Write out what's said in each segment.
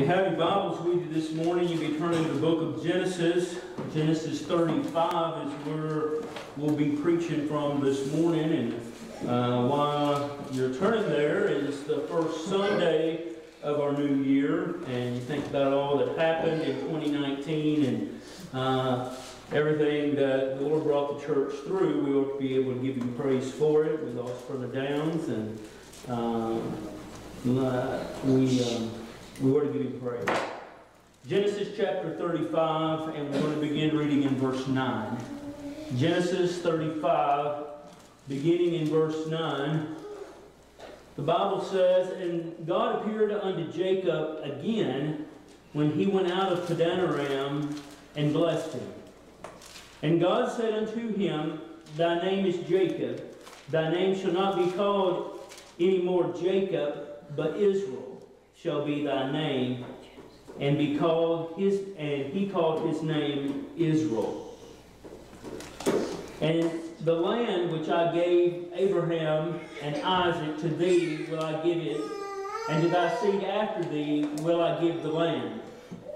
you have your Bibles with you this morning, you'll be turning to the book of Genesis. Genesis 35 is where we'll be preaching from this morning. And uh, while you're turning there, it's the first Sunday of our new year. And you think about all that happened in 2019 and uh, everything that the Lord brought the church through, we ought to be able to give Him praise for it. We lost Brother Downs and uh, we. Um, we were to give him praise. Genesis chapter 35, and we're going to begin reading in verse 9. Genesis 35, beginning in verse 9. The Bible says, And God appeared unto Jacob again when he went out of Padanaram and blessed him. And God said unto him, Thy name is Jacob. Thy name shall not be called any more Jacob, but Israel shall be thy name, and be called his and he called his name Israel. And the land which I gave Abraham and Isaac to thee will I give it, and to thy seed after thee will I give the land.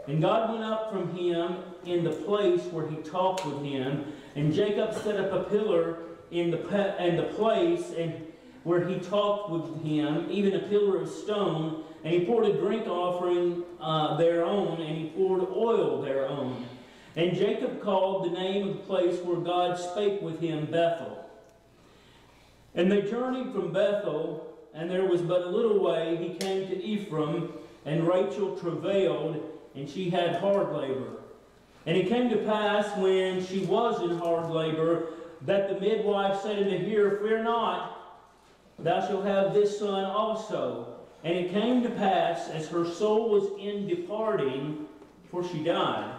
And God went up from him in the place where he talked with him, and Jacob set up a pillar in the, in the place and where he talked with him, even a pillar of stone, and he poured a drink offering uh, thereon, and he poured oil thereon. And Jacob called the name of the place where God spake with him Bethel. And they journeyed from Bethel, and there was but a little way, he came to Ephrath, and Rachel travailed, and she had hard labor. And it came to pass when she was in hard labor, that the midwife said unto her, Fear not, thou shalt have this son also. And it came to pass, as her soul was in departing, for she died,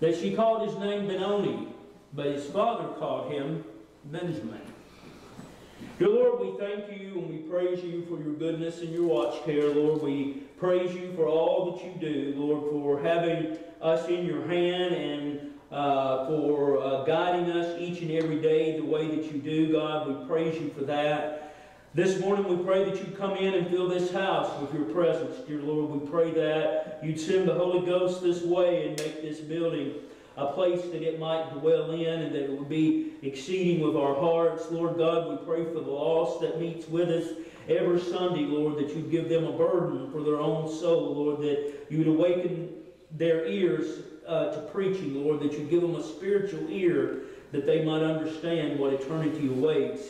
that she called his name Benoni, but his father called him Benjamin. Dear Lord, we thank you and we praise you for your goodness and your watch care. Lord, we praise you for all that you do, Lord, for having us in your hand and uh, for uh, guiding us each and every day the way that you do, God. We praise you for that. This morning we pray that you come in and fill this house with your presence, dear Lord. We pray that you'd send the Holy Ghost this way and make this building a place that it might dwell in and that it would be exceeding with our hearts. Lord God, we pray for the lost that meets with us every Sunday, Lord, that you'd give them a burden for their own soul, Lord, that you would awaken their ears uh, to preaching, Lord, that you give them a spiritual ear that they might understand what eternity awaits.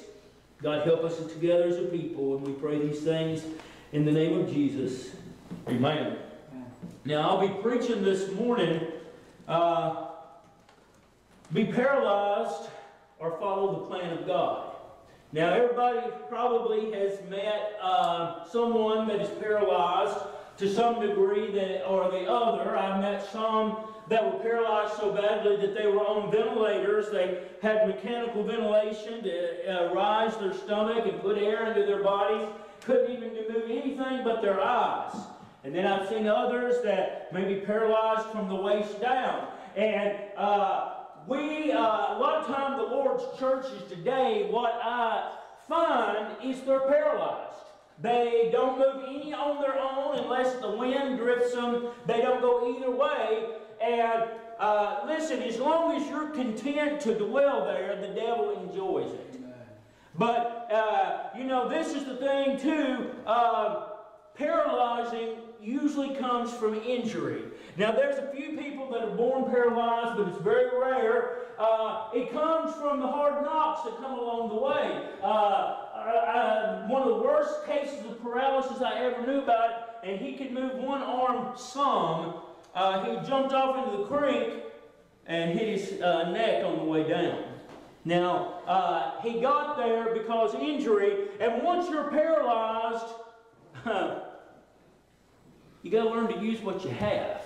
God, help us together as a people, and we pray these things in the name of Jesus. Amen. Now, I'll be preaching this morning uh, be paralyzed or follow the plan of God. Now, everybody probably has met uh, someone that is paralyzed to some degree that, or the other. I've met some that were paralyzed so badly that they were on ventilators. They had mechanical ventilation to uh, rise their stomach and put air into their bodies. Couldn't even move anything but their eyes. And then I've seen others that may be paralyzed from the waist down. And uh, we, uh, a lot of times, the Lord's churches today, what I find is they're paralyzed. They don't move any on their own unless the wind drifts them. They don't go either way. And uh, listen, as long as you're content to dwell there, the devil enjoys it. But, uh, you know, this is the thing, too. Uh, paralyzing usually comes from injury. Now, there's a few people that are born paralyzed, but it's very rare. Uh, it comes from the hard knocks that come along the way. Uh, I, one of the worst cases of paralysis I ever knew about, and he could move one arm some, uh, he jumped off into the creek and hit his uh, neck on the way down. Now, uh, he got there because injury, and once you're paralyzed, you got to learn to use what you have.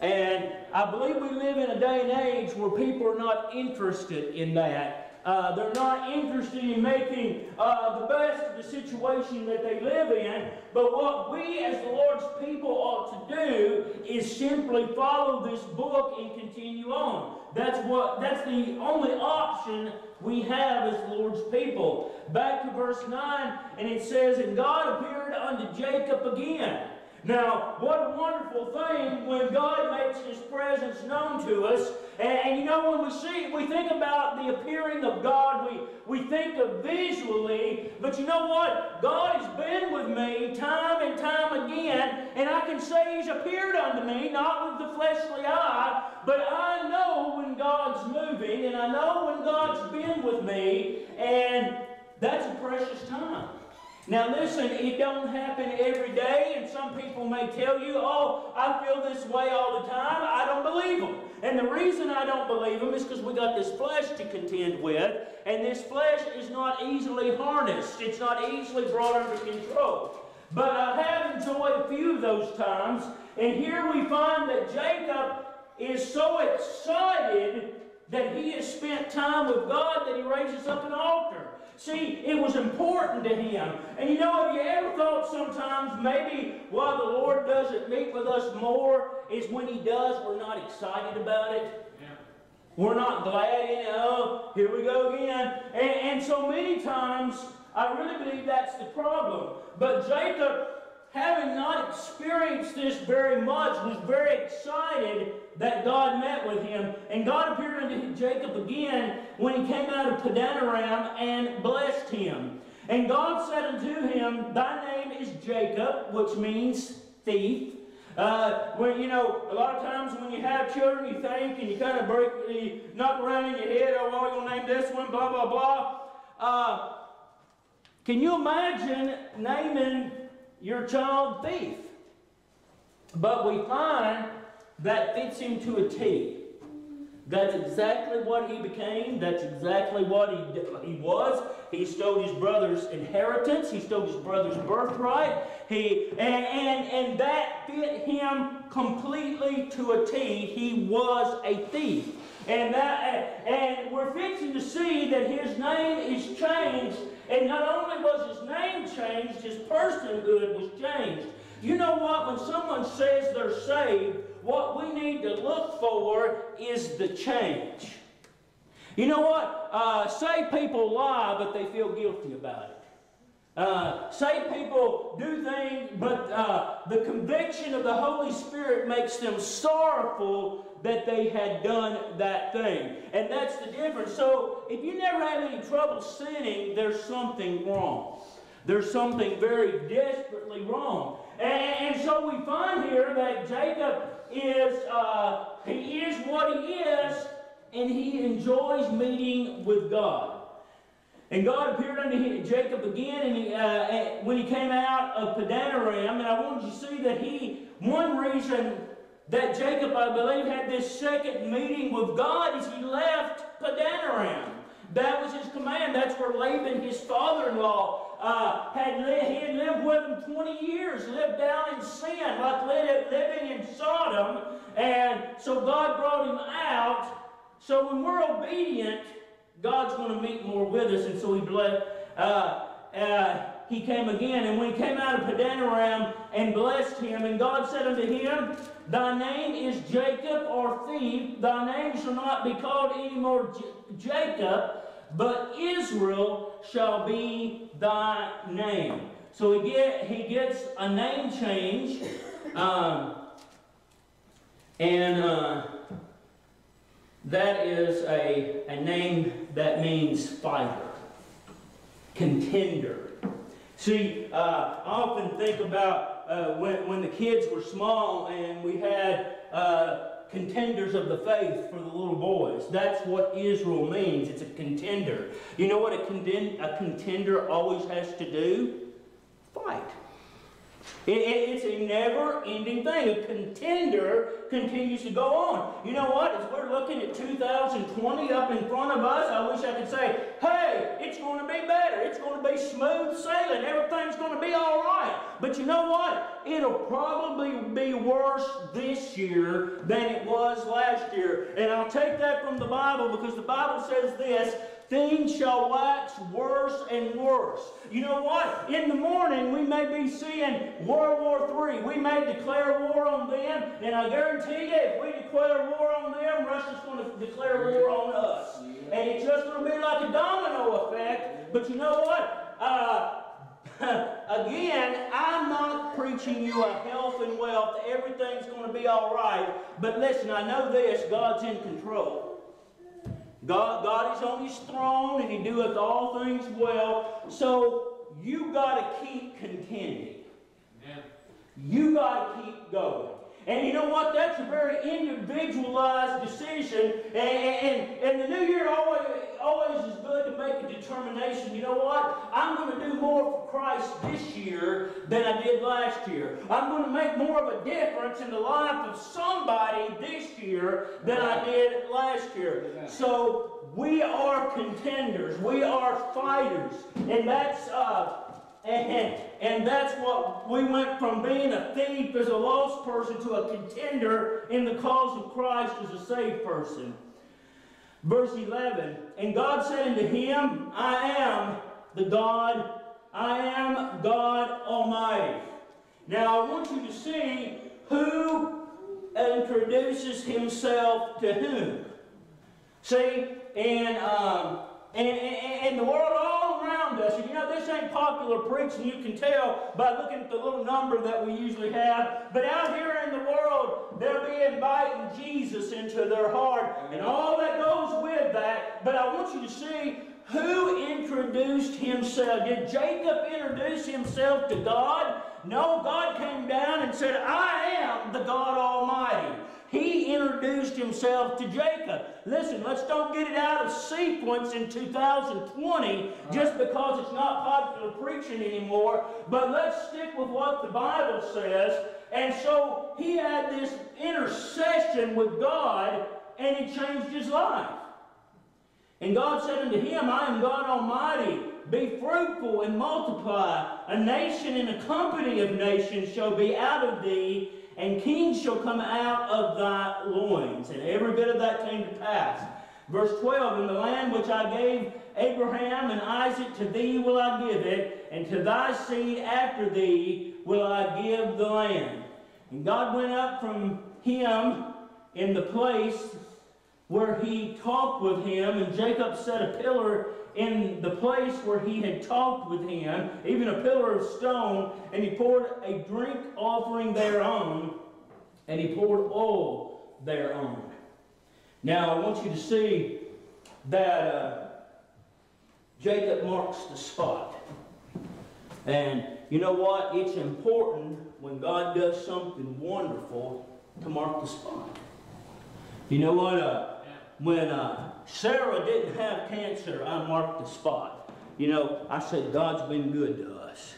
And I believe we live in a day and age where people are not interested in that. Uh, they're not interested in making uh, the best of the situation that they live in. But what we as the Lord's people ought to do is simply follow this book and continue on. That's what that's the only option we have as the Lord's people. Back to verse 9, and it says, And God appeared unto Jacob again. Now, what a wonderful thing when God makes His presence known to us. And, and, you know, when we see, we think about the appearing of God, we, we think of visually, but you know what? God has been with me time and time again, and I can say He's appeared unto me, not with the fleshly eye, but I know when God's moving, and I know when God's been with me, and that's a precious time. Now listen, it don't happen every day, and some people may tell you, oh, I feel this way all the time. I don't believe them. And the reason I don't believe them is because we got this flesh to contend with, and this flesh is not easily harnessed. It's not easily brought under control. But I have enjoyed a few of those times, and here we find that Jacob is so excited that he has spent time with God that he raises up an altar. See, it was important to him. And you know, have you ever thought sometimes maybe why the Lord doesn't meet with us more is when he does, we're not excited about it? Yeah. We're not glad in it. Oh, here we go again. And, and so many times, I really believe that's the problem. But Jacob having not experienced this very much, was very excited that God met with him. And God appeared unto Jacob again when he came out of Padanaram and blessed him. And God said unto him, Thy name is Jacob, which means thief. Uh, when you know, a lot of times when you have children, you think and you kind of break, you knock around in your head, oh, well, we're going to name this one, blah, blah, blah. Uh, can you imagine naming your child thief. But we find that fits him to a T. That's exactly what he became. That's exactly what he, he was. He stole his brother's inheritance. He stole his brother's birthright. He, and, and, and that fit him completely to a T. He was a thief. And, that, and we're fixing to see that his name is changed and not only was his name changed, his personhood was changed. You know what? When someone says they're saved, what we need to look for is the change. You know what? Uh, say people lie, but they feel guilty about it. Uh, say people do things, but uh, the conviction of the Holy Spirit makes them sorrowful that they had done that thing. And that's the difference. So if you never have any trouble sinning, there's something wrong. There's something very desperately wrong. And, and so we find here that Jacob is, uh, he is what he is, and he enjoys meeting with God. And God appeared unto Jacob again and he, uh, when he came out of Padanaram. And I want you to see that he, one reason that Jacob, I believe, had this second meeting with God is he left Padanaram. That was his command. That's where Laban, his father-in-law, uh, had lived. He had lived with him 20 years, lived down in sin, like living in Sodom. And so God brought him out. So when we're obedient, God's going to meet more with us. And so he blessed. Uh, uh, he came again, and when he came out of Padanaram and blessed him, and God said unto him, Thy name is Jacob or thief. Thy name shall not be called any more J Jacob, but Israel shall be thy name. So he, get, he gets a name change. Um, and uh, that is a, a name that means fighter, contender. See, uh, I often think about uh, when, when the kids were small and we had uh, contenders of the faith for the little boys. That's what Israel means. It's a contender. You know what a, a contender always has to do? Fight. It, it, it's a never-ending thing. A contender continues to go on. You know what? As we're looking at 2020 up in front of us, I wish I could say, hey, it's going to be better. It's going to be smooth sailing. Everything's going to be all right. But you know what? It'll probably be worse this year than it was last year. And I'll take that from the Bible because the Bible says this, things shall wax worse and worse. You know what? In the morning, we may be seeing World War III. We may declare war on them, and I guarantee you, if we declare war on them, Russia's going to declare war on us. And it's just going to be like a domino effect. But you know what? Uh, again, I'm not preaching you a health and wealth. Everything's going to be all right. But listen, I know this God's in control. God, God is on his throne and he doeth all things well. So you got to keep contending. Amen. You got to keep going. And you know what? That's a very individualized decision. And, and, and the new year always, always is good to make a determination. You know what? I'm going to do more for Christ this year than I did last year. I'm going to make more of a difference in the life of somebody this year than I did last year. So we are contenders. We are fighters. And that's. Uh, and, and that's what we went from being a thief as a lost person to a contender in the cause of Christ as a saved person. Verse 11 And God said unto him, I am the God, I am God Almighty. Now I want you to see who introduces himself to whom. See, and, um, and, and, and the world around us, and you know, this ain't popular preaching, you can tell by looking at the little number that we usually have. But out here in the world, they'll be inviting Jesus into their heart and all that goes with that. But I want you to see who introduced himself. Did Jacob introduce himself to God? No, God came down and said, I am the God Almighty. He introduced himself to Jacob. Listen, let's don't get it out of sequence in 2020 just because it's not popular preaching anymore, but let's stick with what the Bible says. And so he had this intercession with God, and it changed his life. And God said unto him, I am God Almighty. Be fruitful and multiply. A nation and a company of nations shall be out of thee, and kings shall come out of thy loins. And every bit of that came to pass. Verse 12, In the land which I gave Abraham and Isaac, to thee will I give it, and to thy seed after thee will I give the land. And God went up from him in the place where he talked with him, and Jacob set a pillar in the place where he had talked with him, even a pillar of stone, and he poured a drink offering thereon, and he poured oil thereon. Now, I want you to see that uh, Jacob marks the spot. And you know what? It's important when God does something wonderful to mark the spot. You know what? Uh, when uh, Sarah didn't have cancer, I marked the spot. You know, I said, God's been good to us.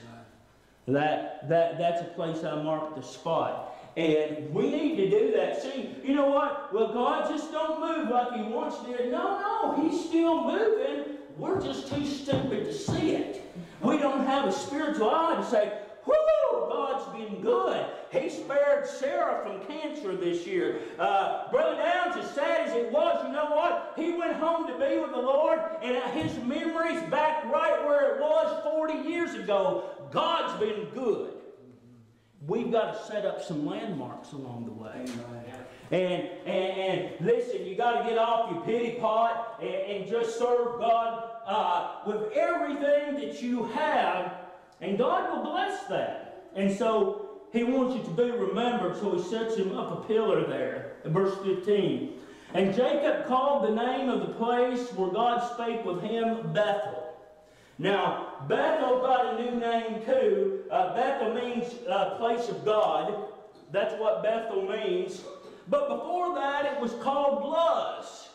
That, that, that's a place I marked the spot. And we need to do that. See, you know what? Well, God just don't move like he once did. No, no, he's still moving. We're just too stupid to see it. We don't have a spiritual eye to say, Whoo! God's been good. He spared Sarah from cancer this year. Uh, Brother Downs, as sad as it was, you know what? He went home to be with the Lord, and his memory's back right where it was 40 years ago. God's been good. We've got to set up some landmarks along the way. And, and, and listen, you got to get off your pity pot and, and just serve God uh, with everything that you have and God will bless that. And so he wants you to be remembered, so he sets him up a pillar there. In verse 15. And Jacob called the name of the place where God spake with him Bethel. Now, Bethel got a new name too. Uh, Bethel means uh, place of God. That's what Bethel means. But before that, it was called Luz.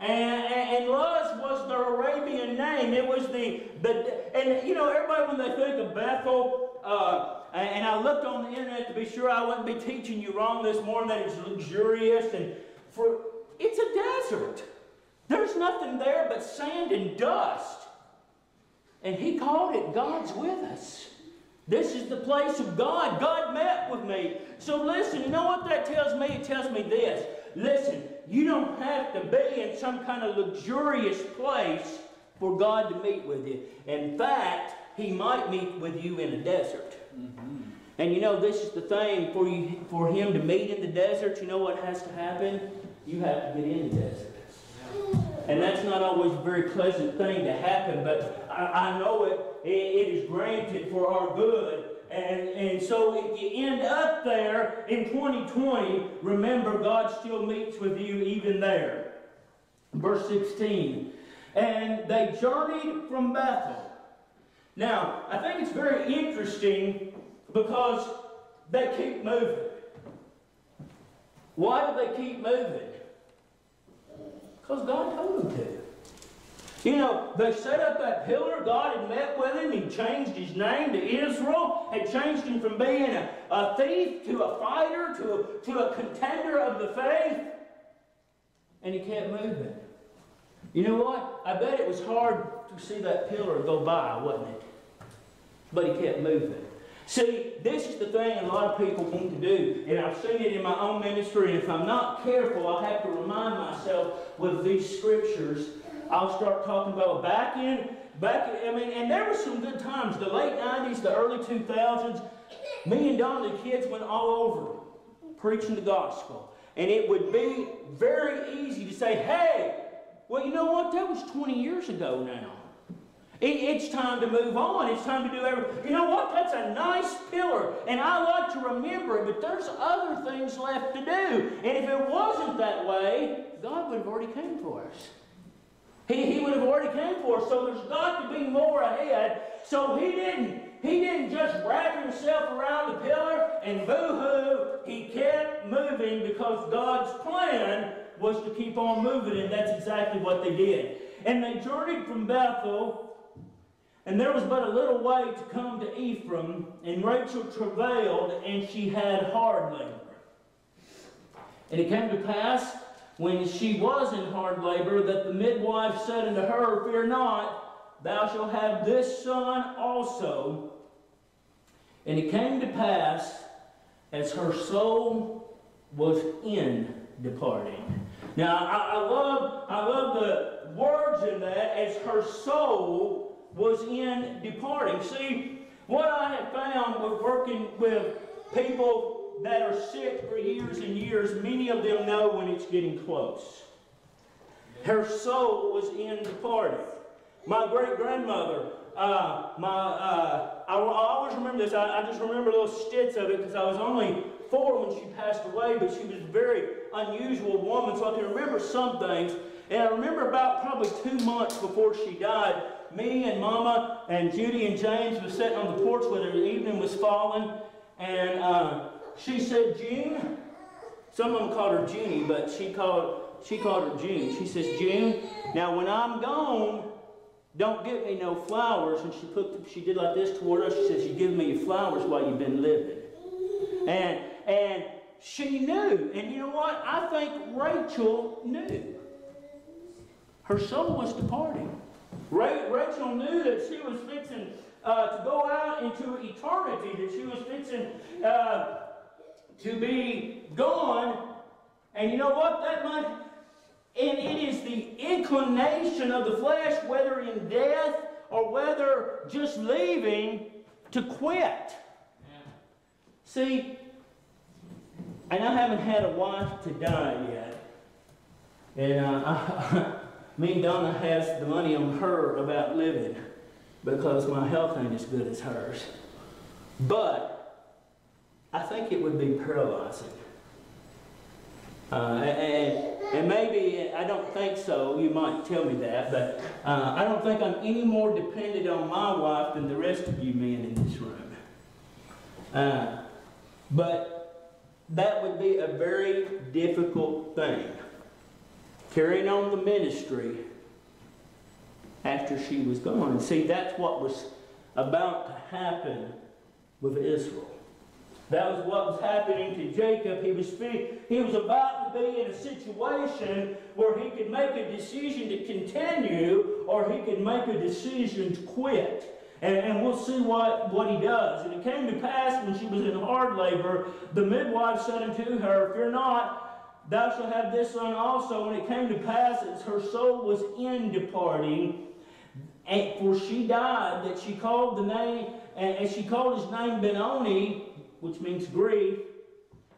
And, and, Luz was the Arabian name. It was the, the, and you know, everybody when they think of Bethel, uh, and I looked on the internet to be sure I wouldn't be teaching you wrong this morning that it's luxurious and for, it's a desert. There's nothing there but sand and dust. And he called it God's with us. This is the place of God. God met with me. So listen, you know what that tells me? It tells me this. Listen, you don't have to be in some kind of luxurious place for God to meet with you. In fact, He might meet with you in a desert. Mm-hmm. And you know, this is the thing for you for Him to meet in the desert. You know what has to happen? You have to get in the desert. And that's not always a very pleasant thing to happen, but I, I know it, it, it is granted for our good. And, and so if you end up there in 2020, remember God still meets with you even there. Verse 16. And they journeyed from Bethel. Now, I think it's very interesting because they keep moving. Why do they keep moving? Because God told them to. You know, they set up that pillar. God had met with him. He changed his name to Israel. Had changed him from being a, a thief to a fighter to a, to a contender of the faith. And he kept moving. You know what? I bet it was hard to see that pillar go by, wasn't it? But he kept moving. See, this is the thing a lot of people want to do, and I've seen it in my own ministry, if I'm not careful, I'll have to remind myself with these scriptures. I'll start talking about back in, back in, I mean, and there were some good times. The late 90s, the early 2000s, me and Don, the kids, went all over preaching the gospel. And it would be very easy to say, hey, well, you know what? That was 20 years ago now. It's time to move on. It's time to do everything. You know what? That's a nice pillar, and I like to remember it, but there's other things left to do. And if it wasn't that way, God would have already came for us. He, he would have already came for us. So there's got to be more ahead. So he didn't he didn't just wrap himself around the pillar and boo-hoo. He kept moving because God's plan was to keep on moving, and that's exactly what they did. And they journeyed from Bethel, and there was but a little way to come to Ephrath, and Rachel travailed, and she had hard labor. And it came to pass, when she was in hard labor, that the midwife said unto her, Fear not, thou shalt have this son also. And it came to pass, as her soul was in departing. Now, I, I, love, I love the words in that as her soul was in departing. See, what I have found with working with people that are sick for years and years, many of them know when it's getting close. Her soul was in departing. My great grandmother, uh, my, uh, I, I, always remember this. I, I just remember little stits of it because I was only four when she passed away, but she was very unusual woman, so I can remember some things. And I remember about probably two months before she died, me and Mama and Judy and James was sitting on the porch her. The evening was falling, and uh, she said, "June." Some of them called her Junie, but she called she called her June. She says, "June, now when I'm gone, don't get me no flowers." And she put she did like this toward us. She says, "You give me your flowers while you've been living." And and she knew. And you know what? I think Rachel knew. Her soul was departing. Rachel knew that she was fixing uh, to go out into eternity, that she was fixing uh, to be gone. And you know what? That might, and it is the inclination of the flesh, whether in death or whether just leaving, to quit. Yeah. See, and I haven't had a wife to die yet. And uh, I, me and Donna has the money on her about living because my health ain't as good as hers. But I think it would be paralyzing. Uh, and, and maybe, I don't think so, you might tell me that, but uh, I don't think I'm any more dependent on my wife than the rest of you men in this room. Uh, but that would be a very difficult thing. Carrying on the ministry after she was gone. And see, that's what was about to happen with Israel. That was what was happening to Jacob. He was, he was about to be in a situation where he could make a decision to continue or he could make a decision to quit. And, and we'll see what, what he does. And it came to pass when she was in hard labor, the midwife said unto her, Fear not, thou shalt have this son also. When it came to pass, as her soul was in departing, and for she died, that she called the name, and she called his name Benoni, which means grief,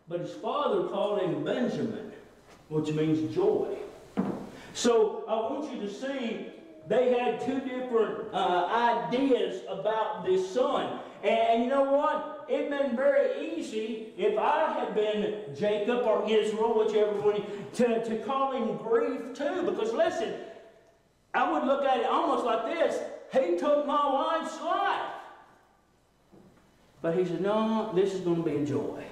but his father called him Benjamin, which means joy. So I want you to see they had two different uh, ideas about this son. And, and you know what? It'd been very easy if I had been Jacob or Israel, whichever one, to, to call him grief too. Because listen, I would look at it almost like this He took my wife's life. But he said, No, this is going to be a joy.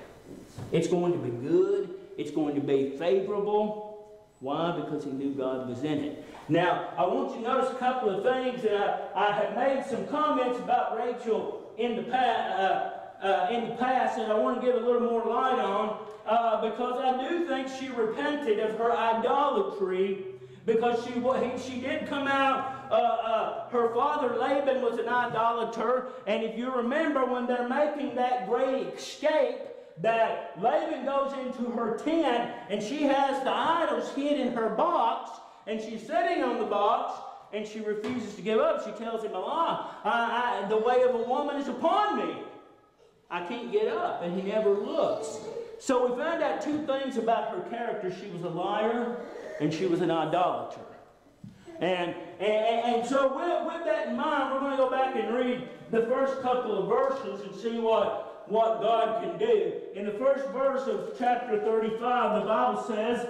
It's going to be good. It's going to be favorable. Why? Because he knew God was in it. Now, I want you to notice a couple of things. that I, I have made some comments about Rachel in the, past, uh, uh, in the past, and I want to give a little more light on uh, because I do think she repented of her idolatry because she, she did come out, uh, uh, her father Laban was an idolater, and if you remember when they're making that great escape, that Laban goes into her tent and she has the idols hid in her box and she's sitting on the box and she refuses to give up. She tells him a lie. I, I, the way of a woman is upon me. I can't get up. And he never looks. So we find out two things about her character. She was a liar and she was an idolater. And, and, and so with, with that in mind, we're going to go back and read the first couple of verses and see what what God can do. In the first verse of chapter 35, the Bible says,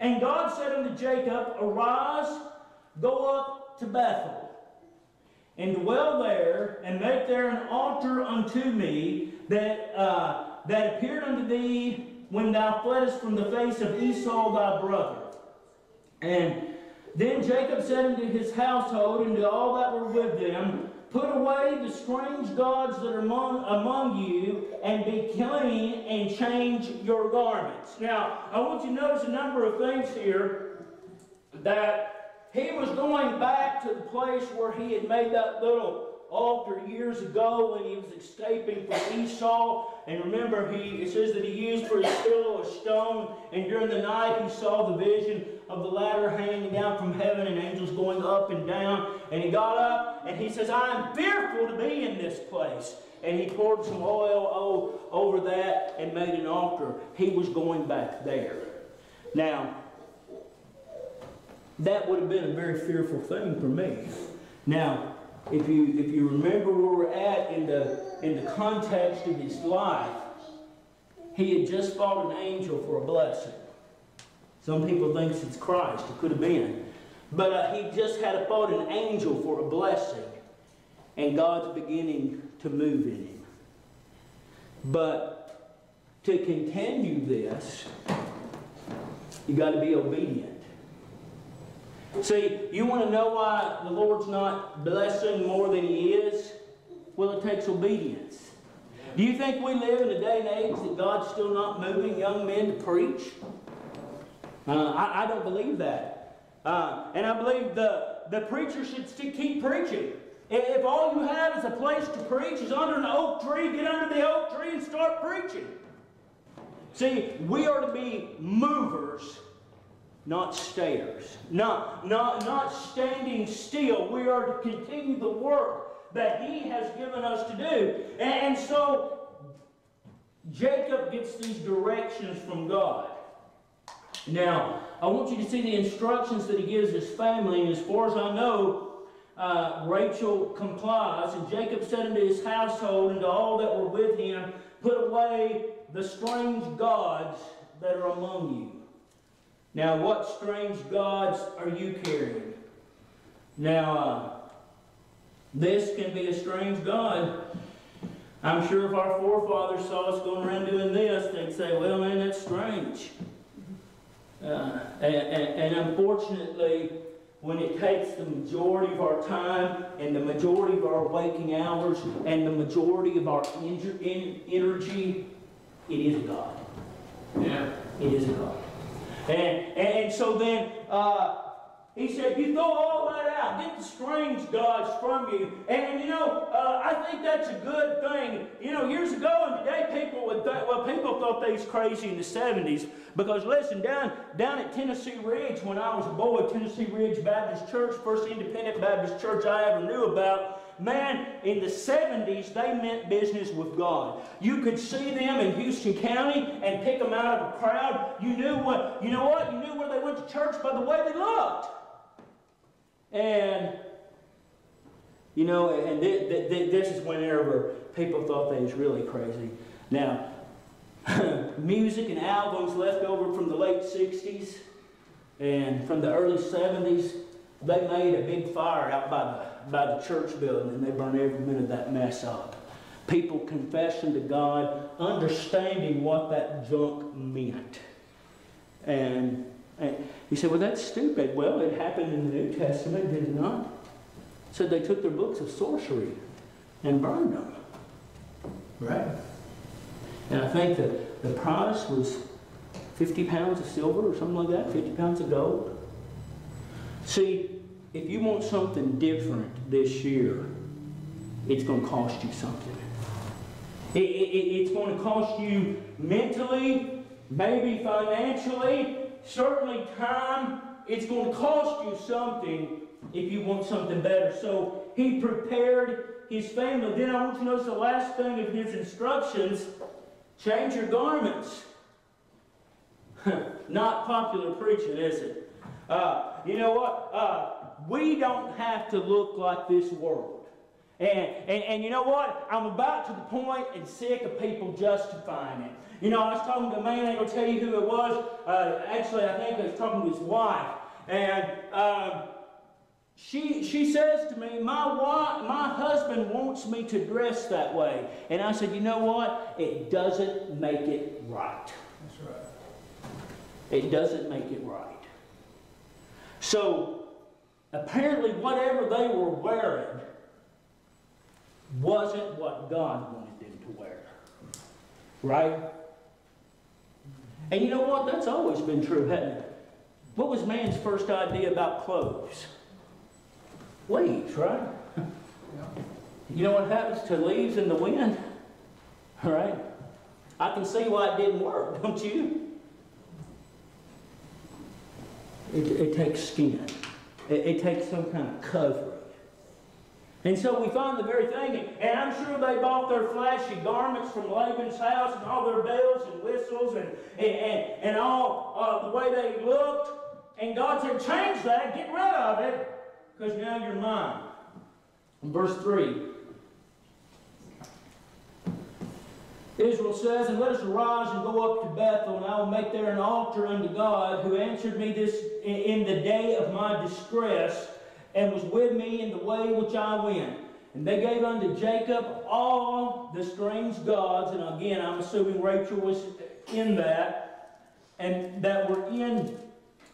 And God said unto Jacob, Arise, go up to Bethel, and dwell there, and make there an altar unto me that, uh, that appeared unto thee when thou fleddest from the face of Esau thy brother. And then Jacob said unto his household and to all that were with them, Put away the strange gods that are among, among you, and be clean, and change your garments. Now, I want you to notice a number of things here that he was going back to the place where he had made that little altar years ago when he was escaping from Esau. And remember, he it says that he used for his pillow a stone, and during the night he saw the vision of the ladder hanging down from heaven and angels going up and down. And he got up and he says, I am fearful to be in this place. And he poured some oil over that and made an altar. He was going back there. Now, that would have been a very fearful thing for me. Now, if you if you remember where we're at in the in the context of his life, he had just fought an angel for a blessing. Some people think it's Christ. It could have been. But uh, he just had fought an angel for a blessing. And God's beginning to move in him. But to continue this, you got to be obedient. See, you want to know why the Lord's not blessing more than He is? Well, it takes obedience. Do you think we live in a day and age that God's still not moving young men to preach? Uh, I, I, don't believe that. Uh, and I believe the, the preacher should keep preaching. If all you have is a place to preach is under an oak tree, get under the oak tree and start preaching. See, we are to be movers not stairs, not, not, not standing still. We are to continue the work that He has given us to do. And, and so Jacob gets these directions from God. Now, I want you to see the instructions that he gives his family, and as far as I know, uh, Rachel complies, and Jacob said unto his household and to all that were with him, Put away the strange gods that are among you. Now, what strange gods are you carrying? Now, uh, this can be a strange God. I'm sure if our forefathers saw us going around doing this, they'd say, well, man, that's strange. Uh, and, and, and unfortunately, when it takes the majority of our time and the majority of our waking hours and the majority of our energy, it is God. Yeah. It is God. And, and so then uh, he said, You throw all that out, get the strange gods from you. And you know, uh, I think that's a good thing. You know, years ago and today, people would th- well, people thought they was crazy in the 70s because listen, down down at Tennessee Ridge, when I was a boy, Tennessee Ridge Baptist Church, first independent Baptist church I ever knew about. Man, in the 70s, they meant business with God. You could see them in Houston County and pick them out of a crowd. You knew what, you know what? You knew where they went to church by the way they looked. And, you know, and th- th- th- this is whenever people thought they was really crazy. Now, music and albums left over from the late 60s and from the early 70s, they made a big fire out by the, by the church building and they burned every minute of that mess up. People confessing to God, understanding what that junk meant. And, and he said, Well, that's stupid. Well, it happened in the New Testament, did it not? So they took their books of sorcery and burned them. Right? And I think that the price was 50 pounds of silver or something like that, 50 pounds of gold. See, if you want something different this year, it's going to cost you something. It, it, it's going to cost you mentally, maybe financially, certainly time. It's going to cost you something if you want something better. So he prepared his family. Then I want you to notice the last thing of his instructions change your garments. Not popular preaching, is it? Uh, you know what? Uh, we don't have to look like this world. And, and, and you know what? I'm about to the point and sick of people justifying it. You know, I was talking to a man, I'm going to tell you who it was. Uh, actually, I think I was talking to his wife. And um, she, she says to me, my, wife, my husband wants me to dress that way. And I said, you know what? It doesn't make it right. That's right. It doesn't make it right. So, apparently, whatever they were wearing wasn't what God wanted them to wear. Right? And you know what? That's always been true, hasn't it? What was man's first idea about clothes? Leaves, right? You know what happens to leaves in the wind? Right? I can see why it didn't work, don't you? It, it takes skin. It, it takes some kind of covering. And so we find the very thing, and I'm sure they bought their flashy garments from Laban's house and all their bells and whistles and, and, and, and all uh, the way they looked. And God said, change that, get rid of it, because now you're mine. In verse 3, Israel says, And let us arise and go up to Bethel, and I will make there an altar unto God, who answered me this in the day of my distress, and was with me in the way which I went. And they gave unto Jacob all the strange gods, and again, I'm assuming Rachel was in that, and that were in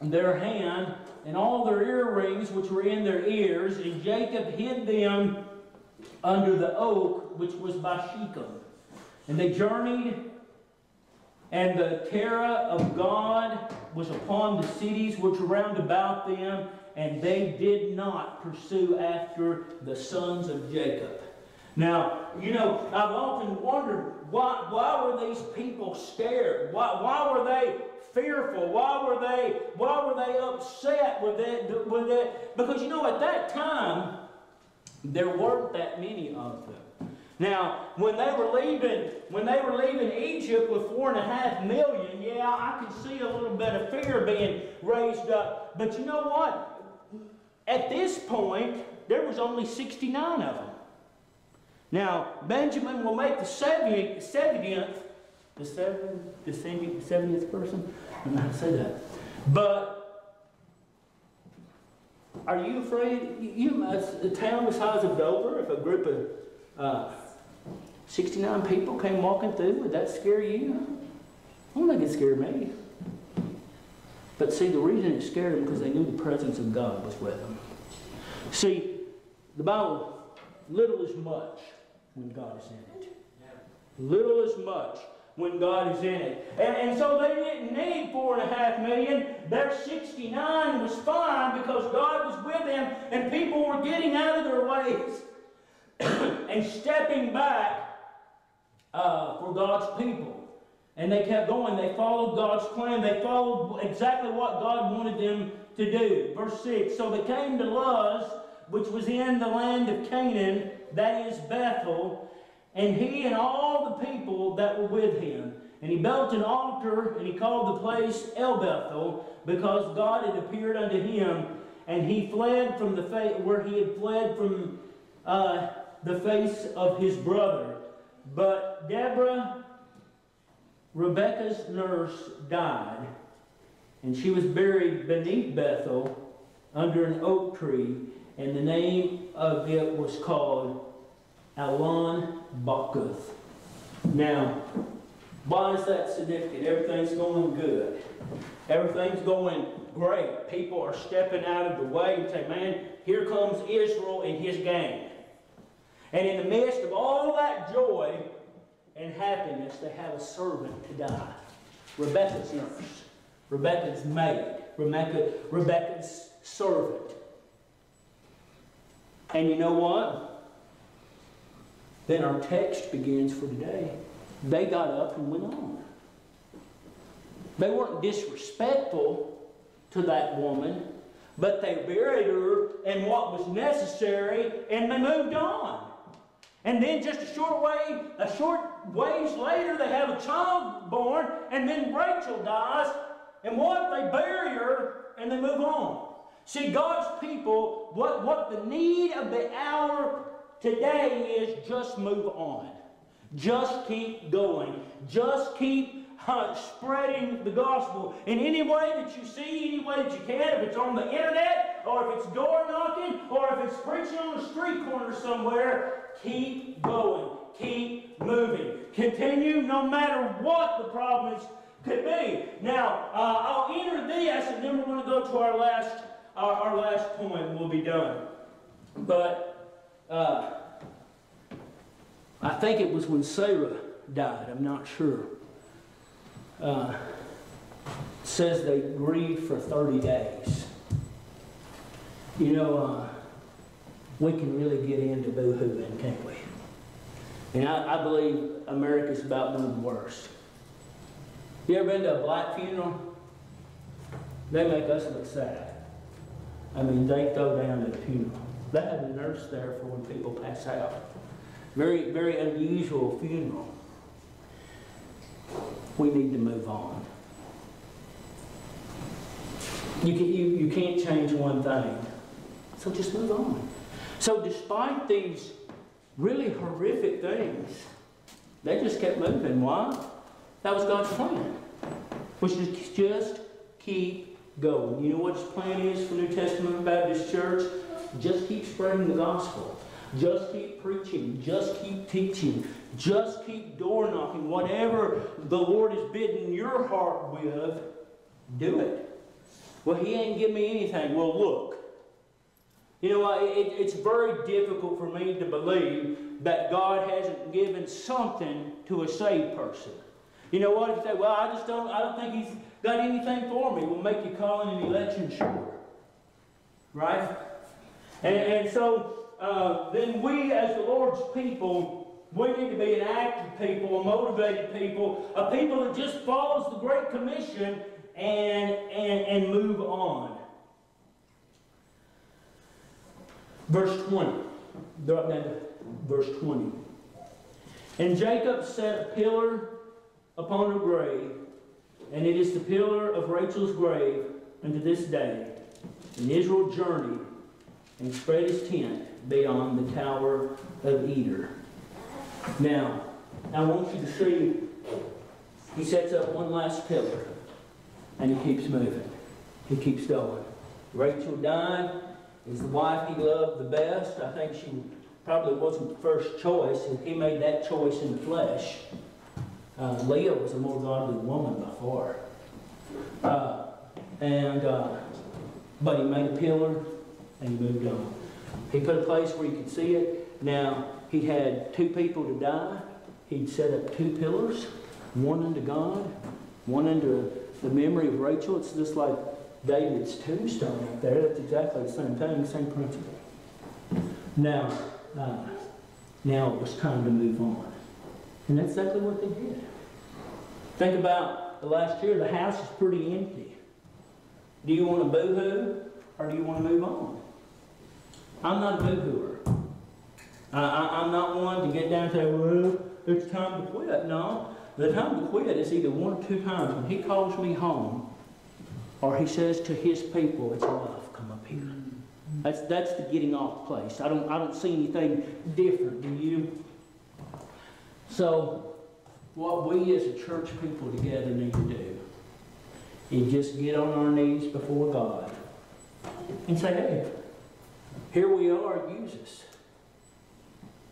their hand, and all their earrings which were in their ears, and Jacob hid them under the oak which was by Shechem. And they journeyed, and the terror of God was upon the cities which were round about them, and they did not pursue after the sons of Jacob. Now, you know, I've often wondered why, why were these people scared? Why, why were they fearful? Why were they why were they upset with it with it? Because you know, at that time, there weren't that many of them. Now, when they were leaving, when they were leaving Egypt with four and a half million, yeah, I can see a little bit of fear being raised up. But you know what? At this point, there was only 69 of them. Now, Benjamin will make the 70th, 70th the 70th, the 70th person? I don't know how to say that. But are you afraid? You, a town the size of Dover, if a group of uh, 69 people came walking through, would that scare you? I don't think it scared me. But see, the reason it scared them because they knew the presence of God was with them. See, the Bible, little is much when God is in it. Little is much when God is in it. And, and so they didn't need four and a half million. Their 69 was fine because God was with them and people were getting out of their ways and stepping back uh, for God's people. And they kept going. They followed God's plan. They followed exactly what God wanted them to do. Verse 6 So they came to Luz, which was in the land of Canaan, that is Bethel, and he and all the people that were with him. And he built an altar, and he called the place El Bethel, because God had appeared unto him. and he fled from the face where he had fled from uh, the face of his brother. But Deborah, Rebekah's nurse, died, and she was buried beneath Bethel under an oak tree, and the name of it was called Alon Bakuth. Now, why is that significant? Everything's going good. Everything's going great. People are stepping out of the way and say, man, here comes Israel and his gang. And in the midst of all that joy and happiness, they have a servant to die. Rebecca's nurse, Rebecca's maid, Rebecca, Rebecca's servant. And you know what? Then our text begins for today. They got up and went on. They weren't disrespectful to that woman, but they buried her in what was necessary and they moved on. And then just a short way, a short ways later, they have a child born, and then Rachel dies, and what? They bury her and they move on. See, God's people, what, what the need of the hour today is just move on. Just keep going. Just keep uh, spreading the gospel in any way that you see, any way that you can. If it's on the internet, or if it's door knocking, or if it's preaching on a street corner somewhere, keep going. Keep moving. Continue no matter what the problems could be. Now, uh, I'll enter this, and then we're going to go to our last, our, our last point, and we'll be done. But uh, I think it was when Sarah died. I'm not sure. Uh, says they grieved for 30 days. You know, uh, we can really get into boo-hooing, can't we? And I, I believe America's about one of the worst. You ever been to a black funeral? They make us look sad. I mean, they throw down at a funeral. They have a nurse there for when people pass out. Very, very unusual funeral. We need to move on. You, can, you, you can't change one thing. So just move on. So despite these really horrific things, they just kept moving. Why? That was God's plan. Which is just keep going. You know what his plan is for New Testament Baptist Church? Just keep spreading the gospel. Just keep preaching. Just keep teaching. Just keep door knocking. Whatever the Lord is bidding your heart with, do it. Well, He ain't give me anything. Well, look. You know? It, it's very difficult for me to believe that God hasn't given something to a saved person. You know what? If you say, well, I just don't, I don't think He's got anything for me, We'll make you call an election sure. Right? And, and so uh, then we, as the Lord's people, we need to be an active people, a motivated people, a people that just follows the Great Commission and, and, and move on. Verse 20. Drop down to verse 20. And Jacob set a pillar upon her grave, and it is the pillar of Rachel's grave unto this day. And Israel journeyed and spread his tent beyond the Tower of Edar. Now, I want you to see, he sets up one last pillar, and he keeps moving. He keeps going. Rachel died, is the wife he loved the best. I think she probably wasn't the first choice, and he made that choice in the flesh. Uh, Leah was a more godly woman by far. Uh, and, uh, but he made a pillar, and he moved on. He put a place where you could see it. Now, he had two people to die. He'd set up two pillars, one unto God, one unto the memory of Rachel. It's just like David's tombstone up there. That's exactly the same thing, same principle. Now, uh, now it was time to move on. And that's exactly what they did. Think about the last year, the house is pretty empty. Do you want to boo-hoo or do you want to move on? I'm not a boo-hooer. I, am not one to get down and say, well, it's time to quit. No, the time to quit is either one or two times when he calls me home or he says to his people, it's enough, come up here. That's, that's the getting off place. I don't, I don't see anything different, do you? So, what we as a church people together need to do is just get on our knees before God and say, hey, here we are, use us.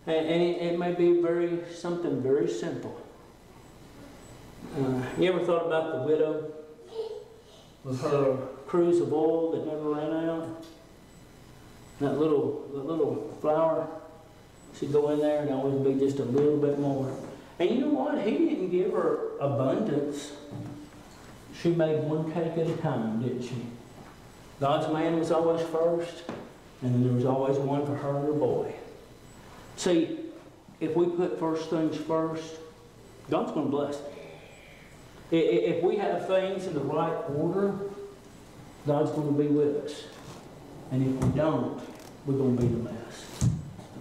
And, and it, it may be very, something very simple. Uh, you ever thought about the widow with her cruse of oil that never ran out? That little, that little flour, she'd go in there and always be just a little bit more. And you know what? He didn't give her abundance. She made one cake at a time, didn't she? God's man was always first, and there was always one for her and her boy. See, if we put first things first, God's going to bless If we have things in the right order, God's going to be with us. And if we don't, we're going to be the mess.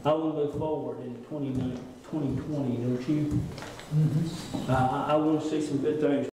I want to move forward in 2020, don't you? Mm-hmm. I, I- I want to see some good things